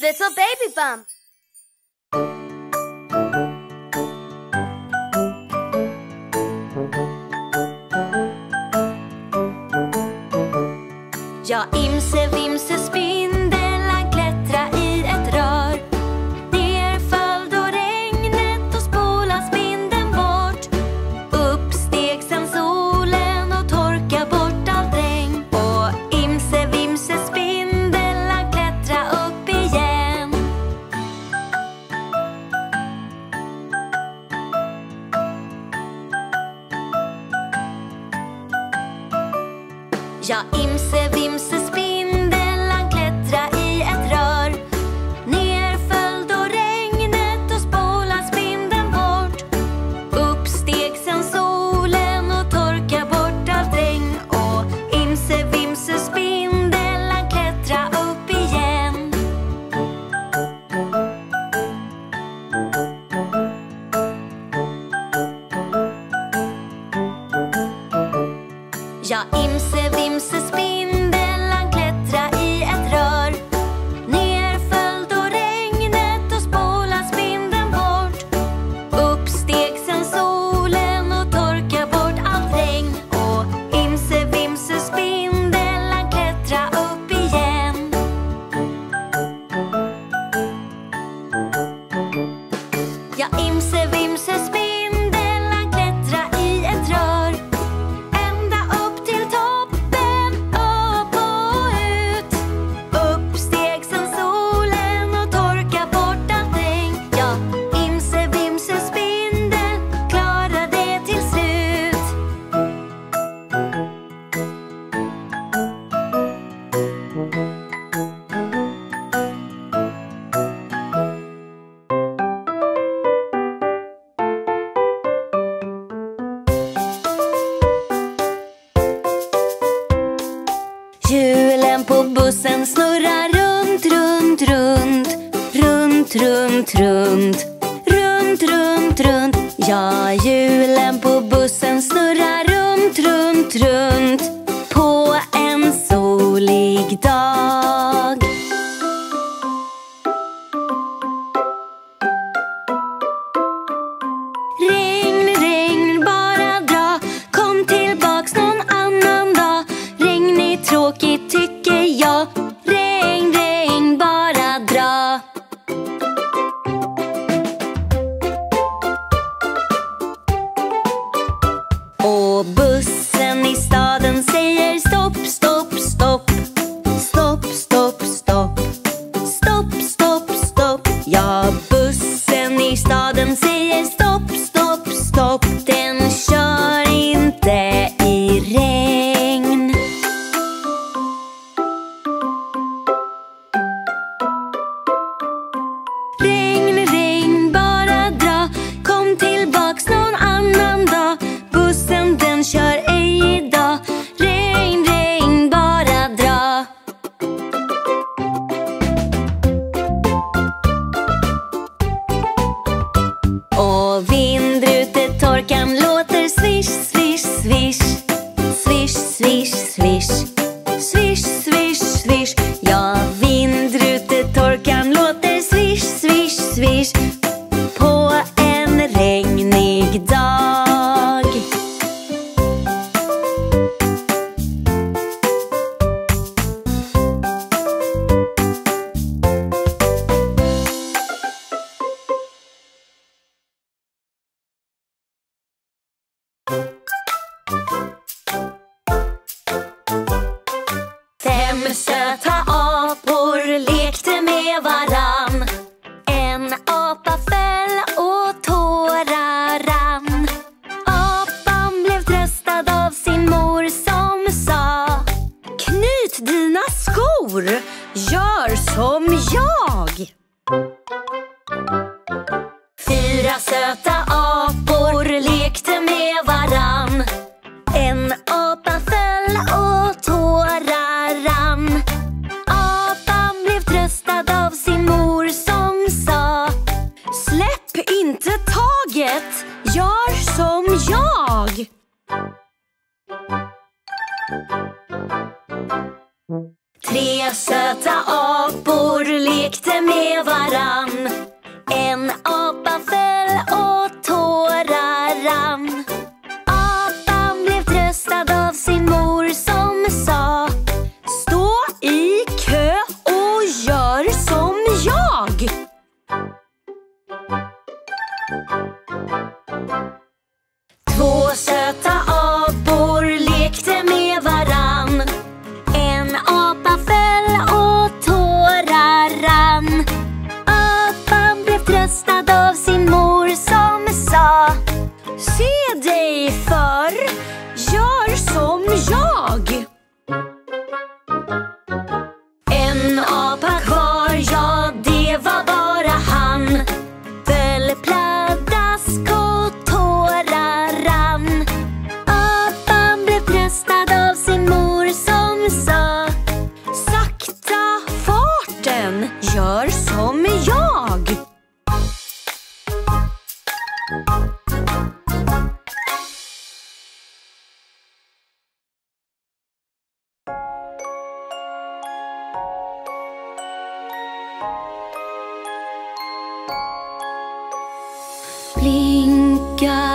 Little Baby Bump. im imser Ja im se vim se tror, gör som jag! En apa Blinka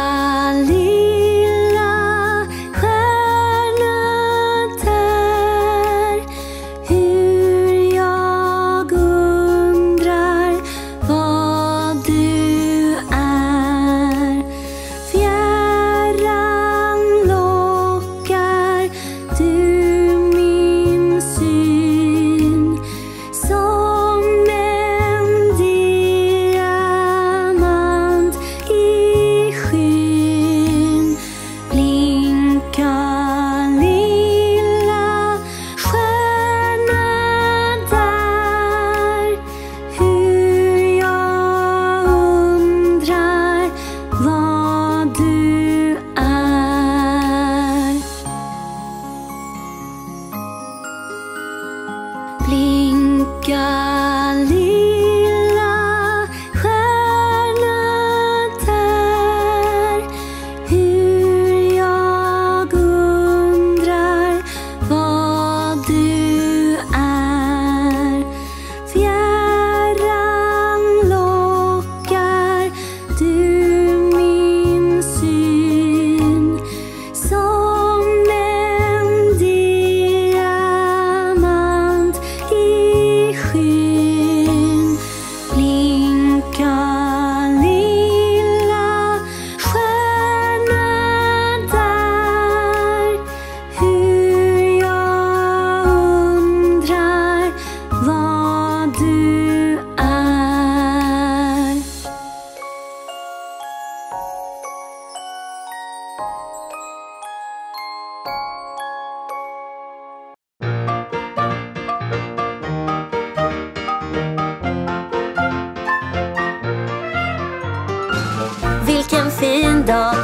더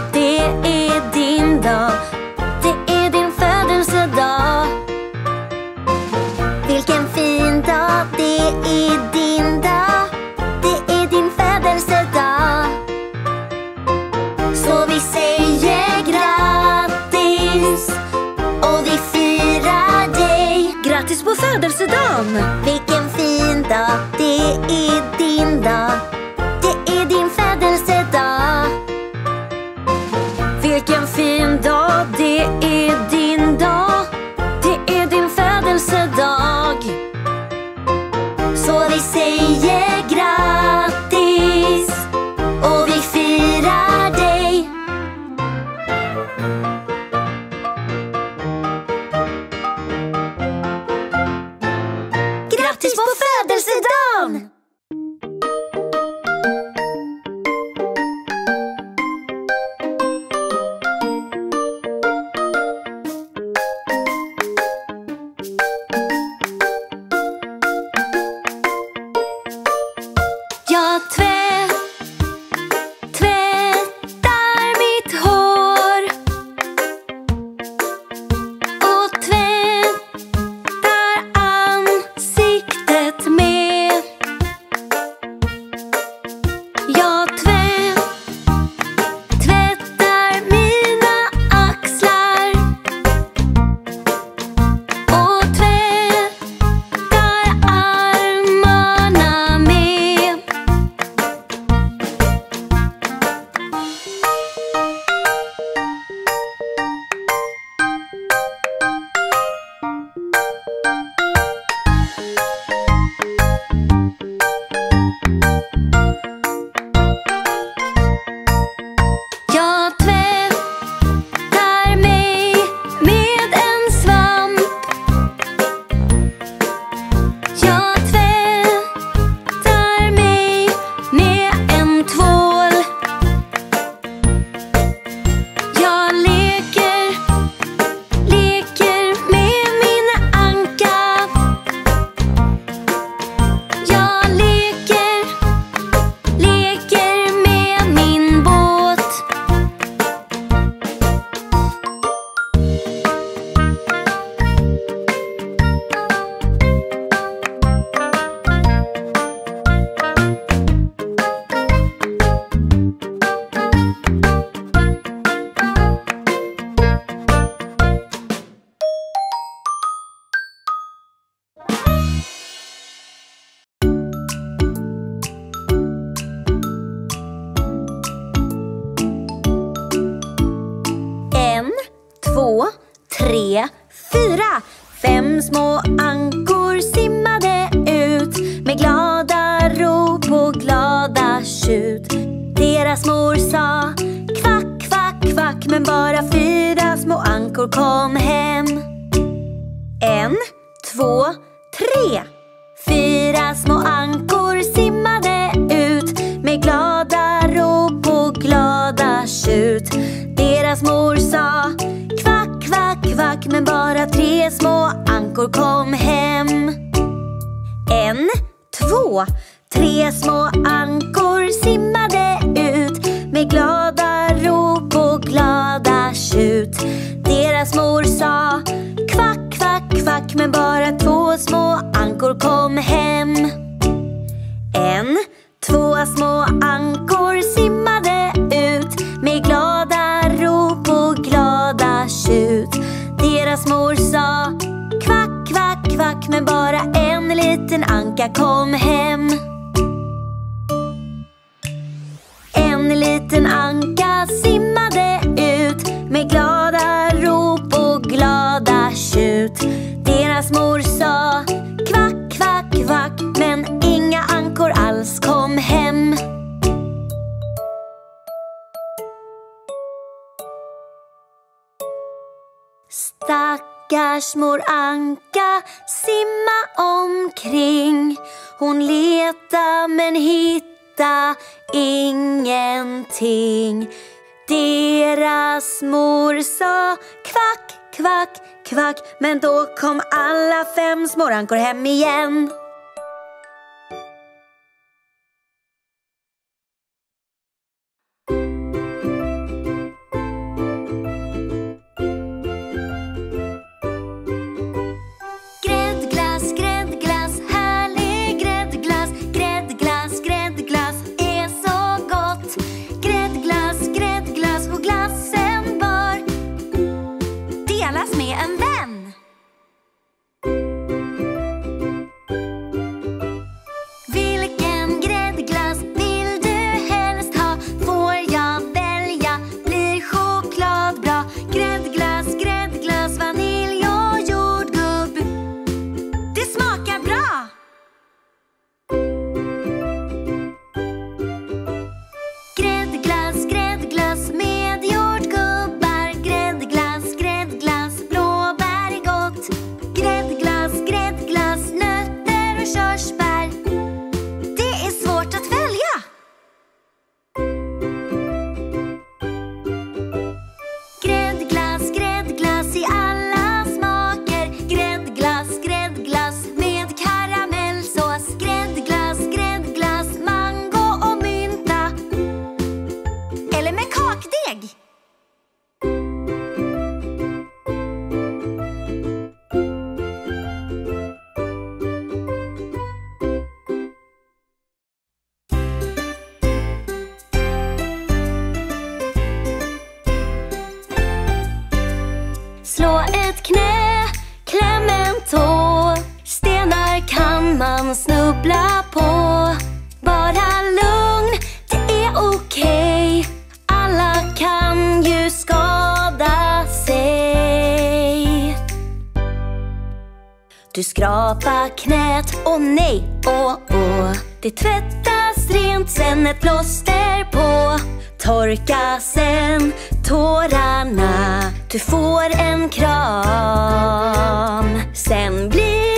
tre, fyra. Fem små ankor simmade ut med glada rop och glada tjut. Deras mor sa kvack, kvack, kvack men bara fyra små ankor kom hem. En, två, tre. Ankor kom hem. En, två, tre små ankor simmade ut med glada rop och glada tjut. Deras mor sa kvack, kvack, kvack men bara två små ankor kom hem. En, två små men bara en liten anka kom hem. En liten anka simmade ut med glada rop och glada tjut. Deras mor sa kvack, kvack, kvack men inga ankor alls kom hem. Stackars mor Anka simma omkring. Hon leta men hitta ingenting. Deras mor sa kvack, kvack, kvack. Men då kom alla fem smårankor hem igen. Du skrapar knät, och nej, åh, åh Det tvättas rent, sen ett plåster på. Torka sen tårarna. Du får en kram. Sen blir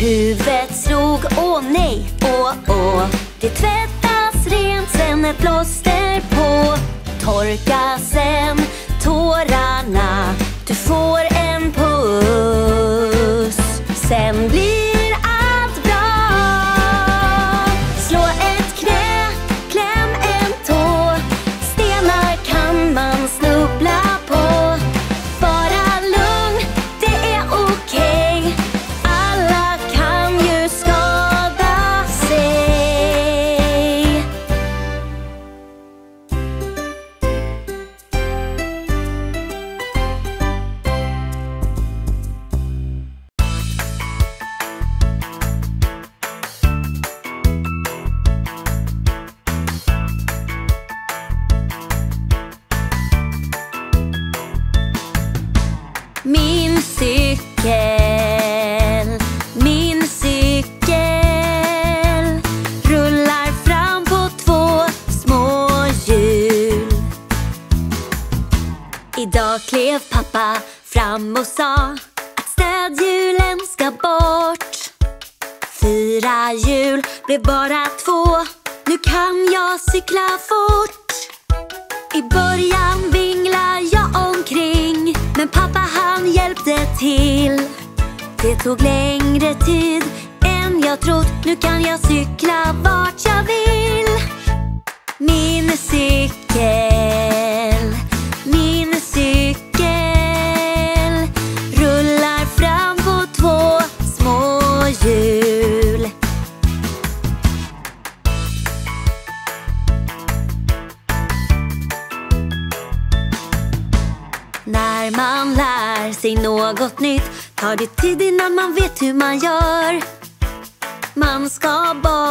huvudet slog, åh nej, åh åh. Det tvättas rent sen ett plåster på. Torka sen tårarna. Du får pappa fram och sa att städhjulen ska bort. Fyra hjul blev bara två, nu kan jag cykla fort. I början vingla jag omkring Men pappa han hjälpte till Det tog längre tid än jag trott Nu kan jag cykla vart jag vill Min cykel nytt tar det tid innan man vet hur man gör. Man ska bara